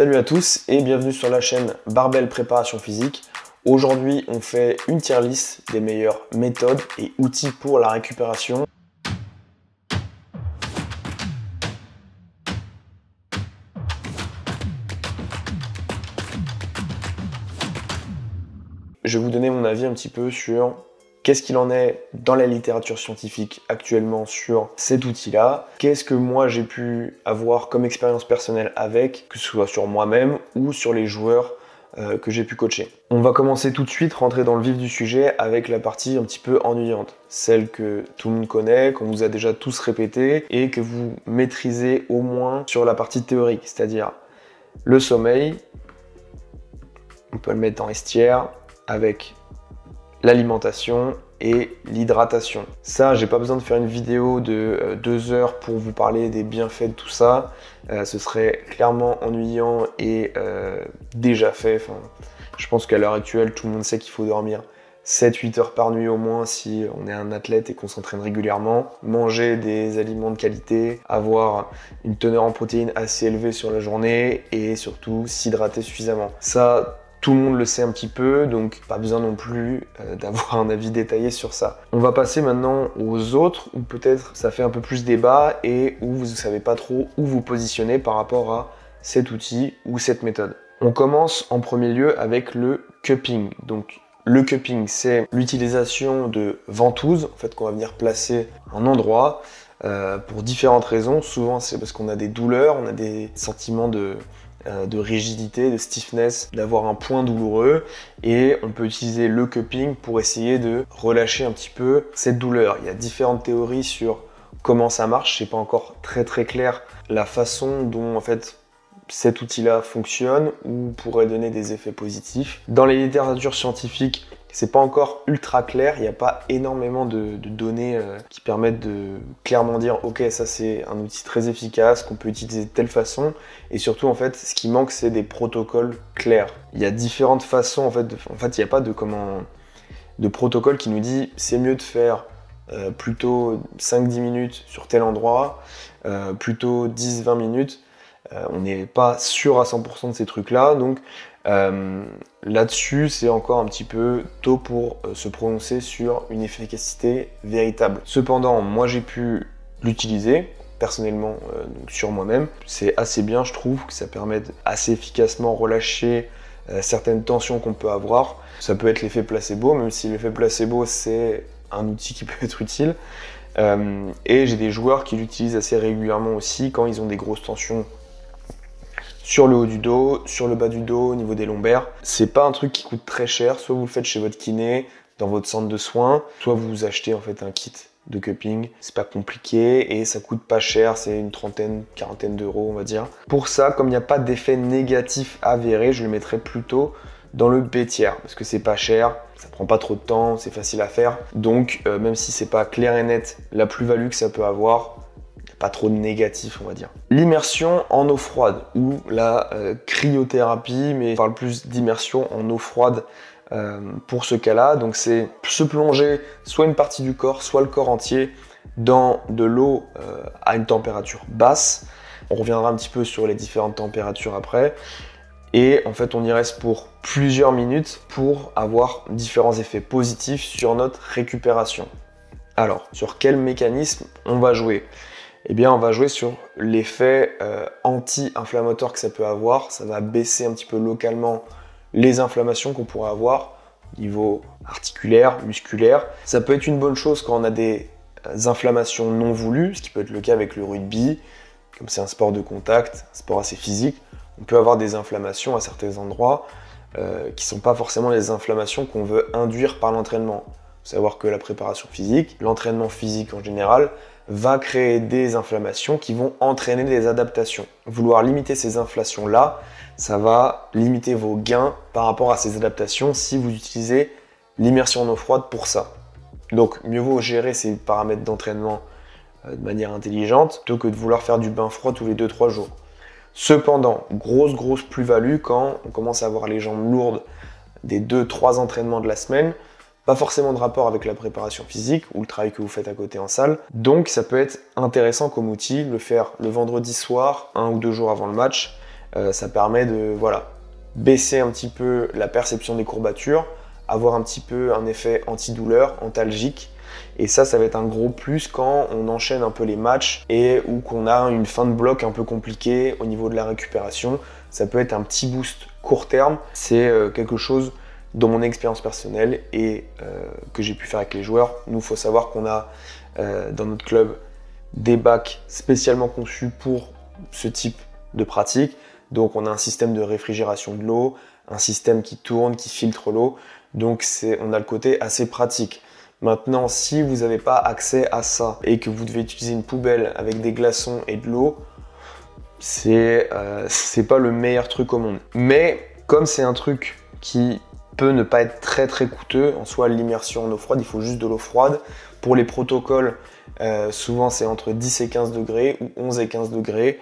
Salut à tous et bienvenue sur la chaîne Barbell Préparation Physique. Aujourd'hui, on fait une tier list des meilleures méthodes et outils pour la récupération. Je vais vous donner mon avis un petit peu sur Qu'est-ce qu'il en est dans la littérature scientifique actuellement sur cet outil-là? Qu'est-ce que moi j'ai pu avoir comme expérience personnelle avec, que ce soit sur moi-même ou sur les joueurs euh, que j'ai pu coacher? On va commencer tout de suite, rentrer dans le vif du sujet avec la partie un petit peu ennuyante, celle que tout le monde connaît, qu'on vous a déjà tous répété et que vous maîtrisez au moins sur la partie théorique, c'est-à-dire le sommeil, on peut le mettre en estière avec l'alimentation et l'hydratation. Ça, j'ai pas besoin de faire une vidéo de euh, deux heures pour vous parler des bienfaits de tout ça. Euh, ce serait clairement ennuyant et euh, déjà fait. Enfin, je pense qu'à l'heure actuelle, tout le monde sait qu'il faut dormir 7-8 heures par nuit au moins si on est un athlète et qu'on s'entraîne régulièrement. Manger des aliments de qualité, avoir une teneur en protéines assez élevée sur la journée et surtout s'hydrater suffisamment. Ça, tout le monde le sait un petit peu, donc pas besoin non plus euh, d'avoir un avis détaillé sur ça. On va passer maintenant aux autres, où peut-être ça fait un peu plus débat et où vous ne savez pas trop où vous positionner par rapport à cet outil ou cette méthode. On commence en premier lieu avec le cupping. Donc le cupping, c'est l'utilisation de ventouses en fait, qu'on va venir placer en endroit euh, pour différentes raisons. Souvent, c'est parce qu'on a des douleurs, on a des sentiments de, de rigidité, de stiffness, d'avoir un point douloureux et on peut utiliser le cupping pour essayer de relâcher un petit peu cette douleur. Il y a différentes théories sur comment ça marche, c'est pas encore très très clair la façon dont en fait cet outil-là fonctionne ou pourrait donner des effets positifs. Dans les littératures scientifiques, c'est pas encore ultra clair, il n'y a pas énormément de, données euh, qui permettent de clairement dire ok ça c'est un outil très efficace qu'on peut utiliser de telle façon et surtout en fait ce qui manque c'est des protocoles clairs. Il y a différentes façons en fait, en fait il n'y a pas de comment de protocole qui nous dit c'est mieux de faire euh, plutôt 5-10 minutes sur tel endroit, euh, plutôt 10-20 minutes. on n'est pas sûr à 100% de ces trucs là donc euh, là-dessus, c'est encore un petit peu tôt pour euh, se prononcer sur une efficacité véritable. Cependant, moi j'ai pu l'utiliser personnellement euh, sur moi-même. C'est assez bien, je trouve, que ça permet assez efficacement relâcher certaines tensions qu'on peut avoir. Ça peut être l'effet placebo, même si l'effet placebo c'est un outil qui peut être utile. et j'ai des joueurs qui l'utilisent assez régulièrement aussi quand ils ont des grosses tensions sur le haut du dos, sur le bas du dos, au niveau des lombaires. C'est pas un truc qui coûte très cher, soit vous le faites chez votre kiné, dans votre centre de soins, soit vous achetez en fait un kit de cupping. C'est pas compliqué et ça coûte pas cher, c'est une trentaine, quarantaine d'euros on va dire. Pour ça, comme il n'y a pas d'effet négatif avéré, je le mettrais plutôt dans le B tiers parce que c'est pas cher, ça prend pas trop de temps, c'est facile à faire. Donc euh, même si c'est pas clair et net la plus-value que ça peut avoir, pas trop négatif, on va dire. L'immersion en eau froide ou la euh, cryothérapie, mais on parle plus d'immersion en eau froide euh, pour ce cas-là. Donc c'est se plonger soit une partie du corps, soit le corps entier dans de l'eau euh, à une température basse. On reviendra un petit peu sur les différentes températures après. Et en fait, on y reste pour plusieurs minutes pour avoir différents effets positifs sur notre récupération. Alors, sur quel mécanisme on va jouer? Eh bien on va jouer sur l'effet euh, anti-inflammatoire que ça peut avoir. Ça va baisser un petit peu localement les inflammations qu'on pourrait avoir au niveau articulaire, musculaire. Ça peut être une bonne chose quand on a des inflammations non voulues, ce qui peut être le cas avec le rugby, comme c'est un sport de contact, un sport assez physique. On peut avoir des inflammations à certains endroits euh, qui ne sont pas forcément les inflammations qu'on veut induire par l'entraînement. Faut savoir que la préparation physique, l'entraînement physique en général, va créer des inflammations qui vont entraîner des adaptations. Vouloir limiter ces inflations-là, ça va limiter vos gains par rapport à ces adaptations si vous utilisez l'immersion en eau froide pour ça. Donc mieux vaut gérer ces paramètres d'entraînement euh, de manière intelligente plutôt que de vouloir faire du bain froid tous les 2-3 jours. Cependant, grosse grosse plus-value quand on commence à avoir les jambes lourdes des 2-3 entraînements de la semaine, forcément de rapport avec la préparation physique ou le travail que vous faites à côté en salle. Donc ça peut être intéressant comme outil, le faire le vendredi soir, un ou deux jours avant le match, Euh, ça permet de voilà, baisser un petit peu la perception des courbatures, avoir un petit peu un effet antidouleur, antalgique. Et ça, ça va être un gros plus quand on enchaîne un peu les matchs et ou qu'on a une fin de bloc un peu compliquée au niveau de la récupération. Ça peut être un petit boost court terme. C'est euh, quelque chose dans mon expérience personnelle et euh, que j'ai pu faire avec les joueurs. Nous, faut savoir qu'on a euh, dans notre club des bacs spécialement conçus pour ce type de pratique. Donc on a un système de réfrigération de l'eau, un système qui tourne, qui filtre l'eau. Donc on a le côté assez pratique. Maintenant, si vous n'avez pas accès à ça et que vous devez utiliser une poubelle avec des glaçons et de l'eau, c'est euh, pas le meilleur truc au monde. Mais comme c'est un truc qui ne pas être très très coûteux, en soi l'immersion en eau froide, il faut juste de l'eau froide. Pour les protocoles, euh, souvent c'est entre 10 et 15 degrés ou 11 et 15 degrés.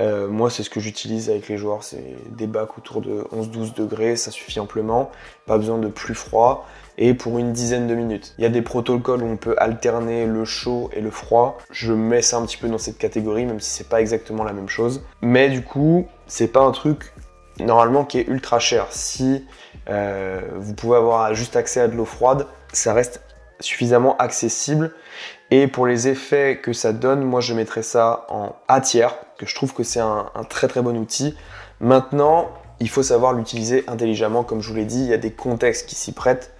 Euh, moi, c'est ce que j'utilise avec les joueurs, c'est des bacs autour de 11-12 degrés, ça suffit amplement, pas besoin de plus froid, et pour une dizaine de minutes. Il y a des protocoles où on peut alterner le chaud et le froid. Je mets ça un petit peu dans cette catégorie, même si c'est pas exactement la même chose. Mais du coup, c'est pas un truc normalement qui est ultra cher. Si euh, vous pouvez avoir juste accès à de l'eau froide, ça reste suffisamment accessible. Et pour les effets que ça donne, moi je mettrais ça en A tiers, que je trouve que c'est un, très très bon outil. Maintenant, il faut savoir l'utiliser intelligemment, comme je vous l'ai dit, il y a des contextes qui s'y prêtent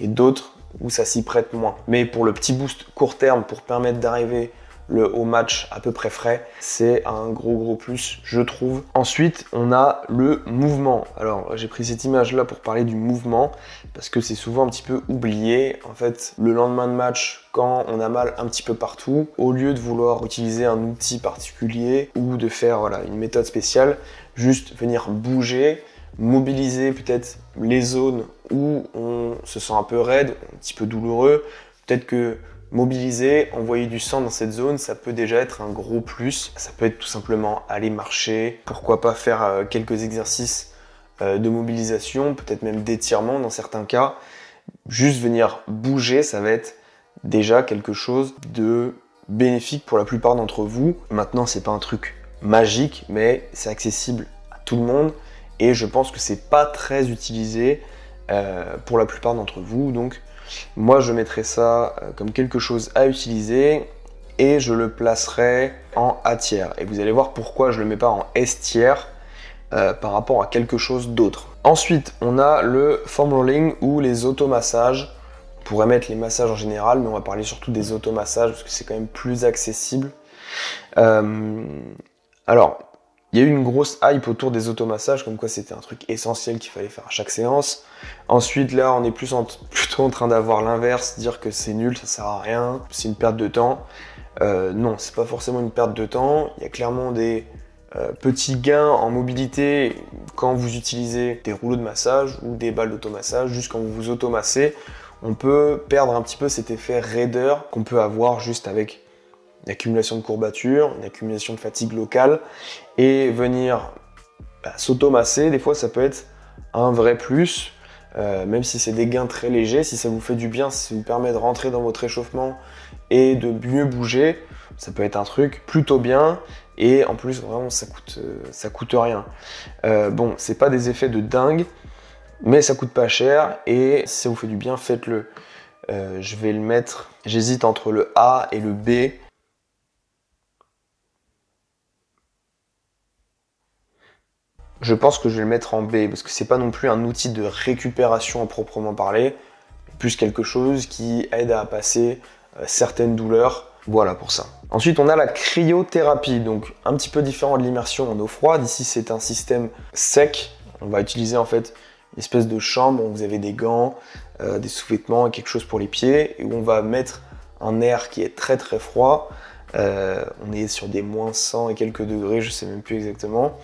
et d'autres où ça s'y prête moins. Mais pour le petit boost court terme, pour permettre d'arriver le haut match à peu près frais, c'est un gros gros plus, je trouve. Ensuite, on a le mouvement. Alors, j'ai pris cette image là pour parler du mouvement parce que c'est souvent un petit peu oublié. En fait, le lendemain de match, quand on a mal un petit peu partout, au lieu de vouloir utiliser un outil particulier ou de faire une méthode spéciale, juste venir bouger, mobiliser peut-être les zones où on se sent un peu raide, un petit peu douloureux. Peut-être que mobiliser, envoyer du sang dans cette zone, ça peut déjà être un gros plus. Ça peut être tout simplement aller marcher, pourquoi pas faire euh, quelques exercices euh, de mobilisation, peut-être même d'étirement dans certains cas. Juste venir bouger, ça va être déjà quelque chose de bénéfique pour la plupart d'entre vous. Maintenant, c'est pas un truc magique, mais c'est accessible à tout le monde et je pense que c'est pas très utilisé euh, pour la plupart d'entre vous. Donc, moi, je mettrais ça euh, comme quelque chose à utiliser et je le placerai en A tiers. Et vous allez voir pourquoi je le mets pas en S tiers euh, par rapport à quelque chose d'autre. Ensuite, on a le foam rolling ou les automassages. On pourrait mettre les massages en général, mais on va parler surtout des automassages parce que c'est quand même plus accessible. Euh, alors, il y a eu une grosse hype autour des automassages, comme quoi c'était un truc essentiel qu'il fallait faire à chaque séance. Ensuite, là, on est plus plutôt en train d'avoir l'inverse, dire que c'est nul, ça sert à rien, c'est une perte de temps. Euh, non, c'est pas forcément une perte de temps. Il y a clairement des euh, petits gains en mobilité quand vous utilisez des rouleaux de massage ou des balles d'automassage, juste quand vous vous automassez. On peut perdre un petit peu cet effet raideur qu'on peut avoir juste avec accumulation de courbatures, une accumulation de fatigue locale, et venir bah, s'automasser, des fois ça peut être un vrai plus, euh, même si c'est des gains très légers, si ça vous fait du bien, si ça vous permet de rentrer dans votre échauffement et de mieux bouger, ça peut être un truc plutôt bien, et en plus vraiment ça coûte, euh, ça coûte rien. Euh, bon, c'est pas des effets de dingue, mais ça coûte pas cher, et si ça vous fait du bien, faites-le. je vais le mettre, j'hésite entre le A et le B. je pense que je vais le mettre en B parce que c'est pas non plus un outil de récupération à proprement parler, plus quelque chose qui aide à passer euh, certaines douleurs. Voilà pour ça. Ensuite, on a la cryothérapie, donc un petit peu différent de l'immersion en eau froide. Ici, c'est un système sec. On va utiliser en fait une espèce de chambre où vous avez des gants, euh, des sous-vêtements et quelque chose pour les pieds, et où on va mettre un air qui est très très froid. Euh, on est sur des moins 100 et quelques degrés, je sais même plus exactement.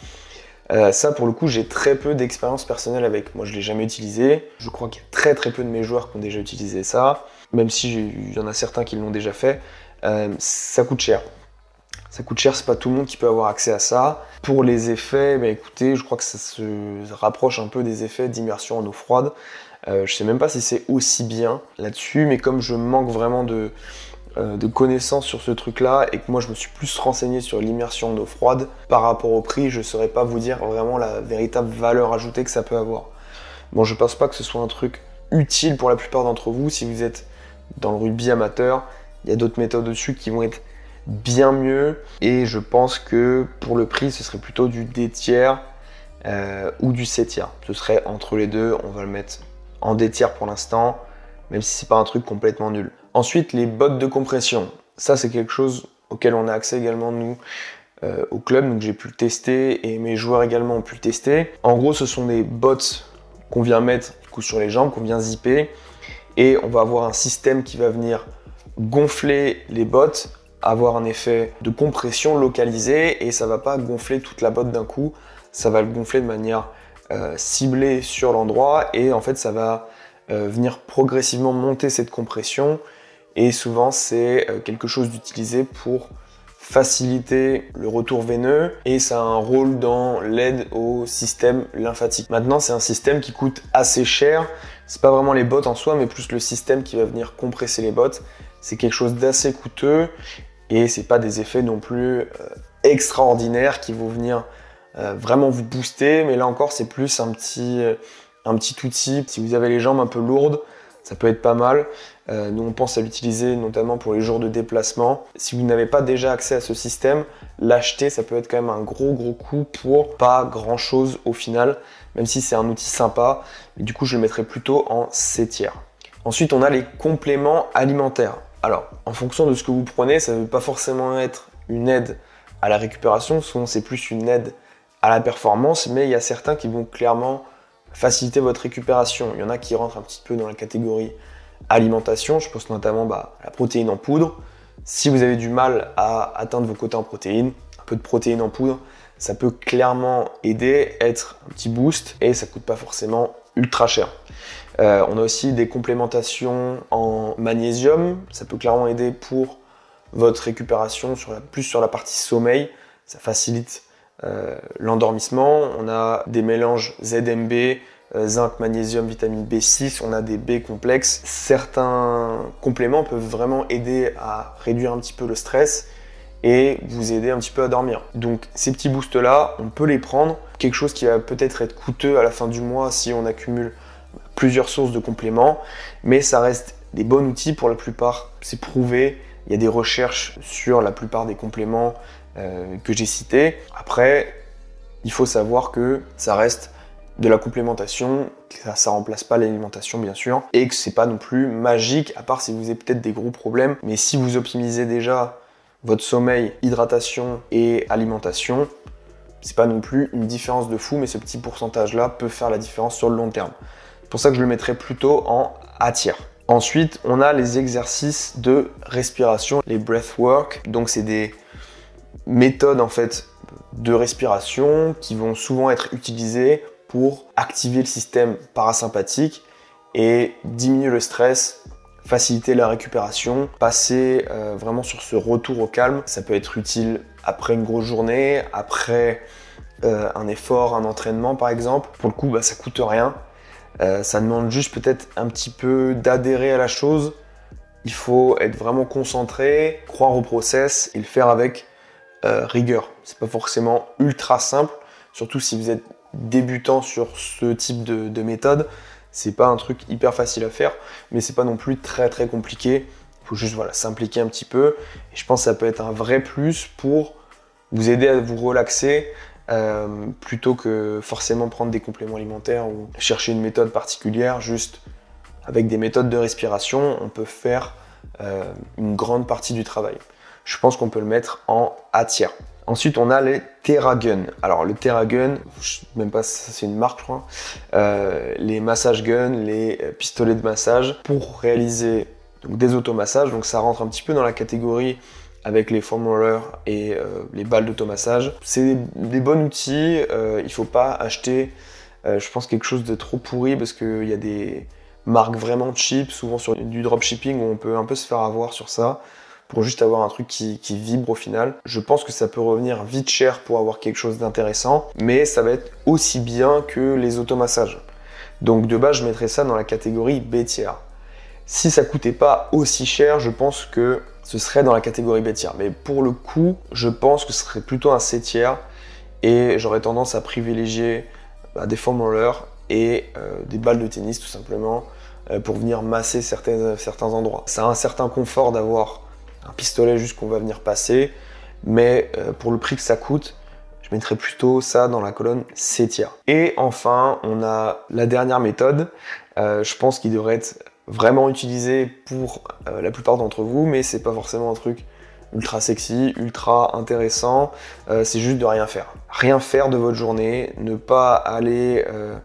Euh, ça, pour le coup, j'ai très peu d'expérience personnelle avec. Moi, je l'ai jamais utilisé. Je crois qu'il y a très très peu de mes joueurs qui ont déjà utilisé ça, même si il y en a certains qui l'ont déjà fait. Euh, ça coûte cher. Ça coûte cher, c'est pas tout le monde qui peut avoir accès à ça. Pour les effets, bah, écoutez, je crois que ça se rapproche un peu des effets d'immersion en eau froide. Euh, je sais même pas si c'est aussi bien là-dessus, mais comme je manque vraiment de, de connaissances sur ce truc-là et que moi je me suis plus renseigné sur l'immersion d'eau froide par rapport au prix, je ne saurais pas vous dire vraiment la véritable valeur ajoutée que ça peut avoir. Bon, je pense pas que ce soit un truc utile pour la plupart d'entre vous si vous êtes dans le rugby amateur. Il y a d'autres méthodes dessus qui vont être bien mieux et je pense que pour le prix, ce serait plutôt du D tiers euh, ou du C tiers. Ce serait entre les deux. On va le mettre en D tiers pour l'instant, même si c'est pas un truc complètement nul. Ensuite, les bottes de compression. Ça, c'est quelque chose auquel on a accès également nous euh, au club, donc j'ai pu le tester et mes joueurs également ont pu le tester. En gros, ce sont des bottes qu'on vient mettre coup, sur les jambes, qu'on vient zipper. Et on va avoir un système qui va venir gonfler les bottes, avoir un effet de compression localisé. Et ça va pas gonfler toute la botte d'un coup, ça va le gonfler de manière euh, ciblée sur l'endroit. Et en fait ça va euh, venir progressivement monter cette compression et souvent c'est euh, quelque chose d'utilisé pour faciliter le retour veineux et ça a un rôle dans l'aide au système lymphatique. Maintenant, c'est un système qui coûte assez cher. C'est pas vraiment les bottes en soi, mais plus le système qui va venir compresser les bottes. C'est quelque chose d'assez coûteux et c'est pas des effets non plus euh, extraordinaires qui vont venir euh, vraiment vous booster. Mais là encore, c'est plus un petit, un petit outil. Si vous avez les jambes un peu lourdes, ça peut être pas mal. Euh, nous, on pense à l'utiliser notamment pour les jours de déplacement. Si vous n'avez pas déjà accès à ce système, l'acheter, ça peut être quand même un gros gros coup pour pas grand chose au final, même si c'est un outil sympa. Mais du coup, je le mettrai plutôt en C tiers. Ensuite, on a les compléments alimentaires. Alors, en fonction de ce que vous prenez, ça ne veut pas forcément être une aide à la récupération, souvent c'est plus une aide à la performance, mais il y a certains qui vont clairement faciliter votre récupération. Il y en a qui rentrent un petit peu dans la catégorie alimentation, je pense notamment bah, à la protéine en poudre. Si vous avez du mal à atteindre vos quotas en protéines, un peu de protéines en poudre, ça peut clairement aider, être un petit boost et ça coûte pas forcément ultra cher. Euh, on a aussi des complémentations en magnésium, ça peut clairement aider pour votre récupération plus sur la partie sommeil, ça facilite euh, l'endormissement. On a des mélanges ZMB, euh, zinc, magnésium, vitamine B6, on a des B complexes. Certains compléments peuvent vraiment aider à réduire un petit peu le stress et vous aider un petit peu à dormir. Donc ces petits boosts là, on peut les prendre. Quelque chose qui va peut-être être coûteux à la fin du mois si on accumule plusieurs sources de compléments, mais ça reste des bons outils pour la plupart. C'est prouvé. Il y a des recherches sur la plupart des compléments euh, que j'ai cités. Après, il faut savoir que ça reste de la complémentation, ça, ça remplace pas l'alimentation bien sûr, et que c'est pas non plus magique, à part si vous avez peut-être des gros problèmes, mais si vous optimisez déjà votre sommeil, hydratation et alimentation, c'est pas non plus une différence de fou, mais ce petit pourcentage-là peut faire la différence sur le long terme. C'est pour ça que je le mettrais plutôt en A tiers. Ensuite, on a les exercices de respiration, les breathwork. Donc, c'est des méthodes en fait de respiration qui vont souvent être utilisées pour activer le système parasympathique et diminuer le stress, faciliter la récupération, passer euh, vraiment sur ce retour au calme. Ça peut être utile après une grosse journée, après euh, un effort, un entraînement par exemple. Pour le coup, bah, ça coûte rien. Euh, ça demande juste peut-être un petit peu d'adhérer à la chose. Il faut être vraiment concentré, croire au process et le faire avec rigueur. C'est pas forcément ultra simple, surtout si vous êtes débutant sur ce type de, méthode, c'est pas un truc hyper facile à faire, mais c'est pas non plus très très compliqué. Il faut juste voilà, s'impliquer un petit peu. Et je pense que ça peut être un vrai plus pour vous aider à vous relaxer euh, plutôt que forcément prendre des compléments alimentaires ou chercher une méthode particulière. Juste avec des méthodes de respiration, on peut faire euh, une grande partie du travail. Je pense qu'on peut le mettre en A tiers. Ensuite, on a les TerraGun. Alors, le TerraGun, même pas si c'est une marque, je crois. Euh, les massage guns, les pistolets de massage pour réaliser donc, des automassages. Donc, ça rentre un petit peu dans la catégorie avec les foam rollers et euh, les balles d'automassage. C'est des, bons outils. Euh, il faut pas acheter, je pense, quelque chose de trop pourri parce qu'il y a des marques vraiment cheap, souvent sur du dropshipping où on peut un peu se faire avoir sur ça pour juste avoir un truc qui, vibre au final. Je pense que ça peut revenir vite cher pour avoir quelque chose d'intéressant, mais ça va être aussi bien que les automassages. Donc de base, je mettrais ça dans la catégorie B tiers. Si ça coûtait pas aussi cher, je pense que ce serait dans la catégorie B tiers. Mais pour le coup, je pense que ce serait plutôt un C tiers et j'aurais tendance à privilégier bah, des foam rollers et euh, des balles de tennis tout simplement euh, pour venir masser certains, certains endroits. Ça a un certain confort d'avoir un pistolet juste qu'on va venir passer, mais euh, pour le prix que ça coûte, je mettrais plutôt ça dans la colonne C tiers. Et enfin, on a la dernière méthode, je pense qu'il devrait être vraiment utilisé pour la plupart d'entre vous, mais c'est pas forcément un truc ultra sexy, ultra intéressant, euh, c'est juste de rien faire. Rien faire de votre journée, ne pas aller euh,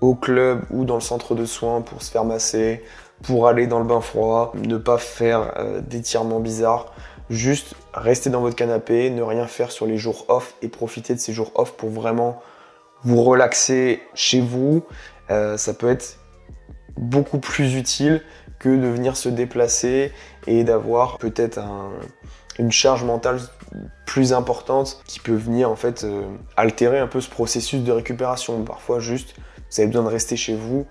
au club ou dans le centre de soins pour se faire masser, pour aller dans le bain froid, ne pas faire euh, d'étirements bizarres, juste rester dans votre canapé, ne rien faire sur les jours off et profiter de ces jours off pour vraiment vous relaxer chez vous. ça peut être beaucoup plus utile que de venir se déplacer et d'avoir peut-être un, une charge mentale plus importante qui peut venir en fait euh, altérer un peu ce processus de récupération. Parfois juste vous avez besoin de rester chez vous,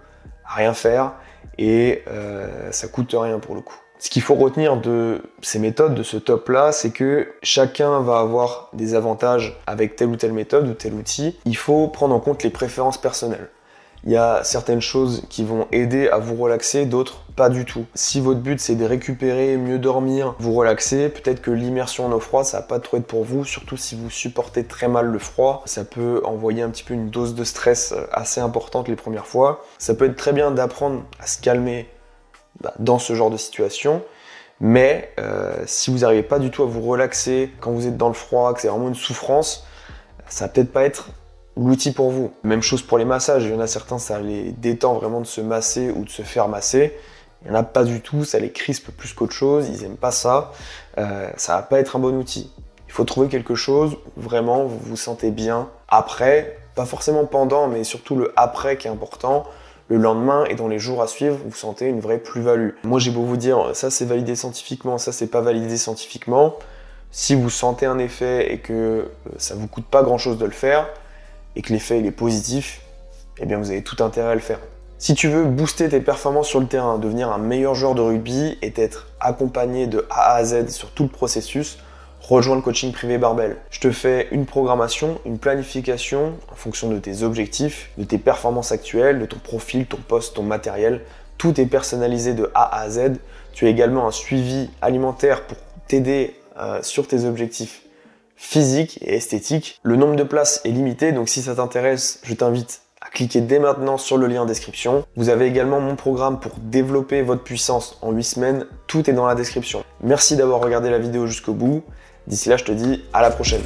rien faire et euh, ça coûte rien pour le coup. Ce qu'il faut retenir de ces méthodes, de ce top là, c'est que chacun va avoir des avantages avec telle ou telle méthode ou tel outil. Il faut prendre en compte les préférences personnelles. Il y a certaines choses qui vont aider à vous relaxer, d'autres pas du tout. Si votre but c'est de récupérer, mieux dormir, vous relaxer, peut-être que l'immersion en eau froide ça va pas trop être pour vous, surtout si vous supportez très mal le froid. Ça peut envoyer un petit peu une dose de stress assez importante les premières fois. Ça peut être très bien d'apprendre à se calmer bah, dans ce genre de situation. Mais euh, si vous n'arrivez pas du tout à vous relaxer quand vous êtes dans le froid, que c'est vraiment une souffrance, ça va peut-être pas être l'outil pour vous. Même chose pour les massages, il y en a certains, ça les détend vraiment de se masser ou de se faire masser. Il n'y en a pas du tout, ça les crispe plus qu'autre chose, ils n'aiment pas ça. Euh, ça va pas être un bon outil. Il faut trouver quelque chose où vraiment vous vous sentez bien après, pas forcément pendant, mais surtout le après qui est important. Le lendemain et dans les jours à suivre, vous sentez une vraie plus-value. Moi j'ai beau vous dire ça c'est validé scientifiquement, ça c'est pas validé scientifiquement. Si vous sentez un effet et que ça vous coûte pas grand chose de le faire, et que l'effet est positif, eh bien vous avez tout intérêt à le faire. Si tu veux booster tes performances sur le terrain, devenir un meilleur joueur de rugby et être accompagné de A à Z sur tout le processus, rejoins le coaching privé Barbel. Je te fais une programmation, une planification en fonction de tes objectifs, de tes performances actuelles, de ton profil, ton poste, ton matériel. Tout est personnalisé de A à Z. Tu as également un suivi alimentaire pour t'aider euh, sur tes objectifs physique et esthétique. Le nombre de places est limité, donc si ça t'intéresse, je t'invite à cliquer dès maintenant sur le lien en description. Vous avez également mon programme pour développer votre puissance en 8 semaines, tout est dans la description. Merci d'avoir regardé la vidéo jusqu'au bout. D'ici là, je te dis à la prochaine.